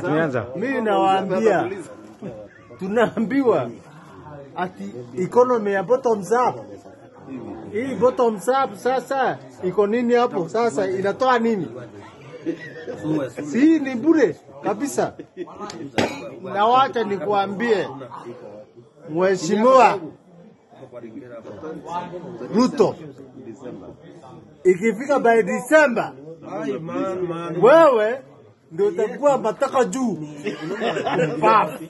Tumeanza. Mimi nawaambia, tunaambiwa ati economy ya bottoms up. Hii bottoms up sasa iko nini hapo? Sasa inatoa nini? Si ni bure kabisa. Na wacha nikuambie, Mheshimiwa Ruto, ikifika by December wewe ndio utakuwa mataka juu. Paf.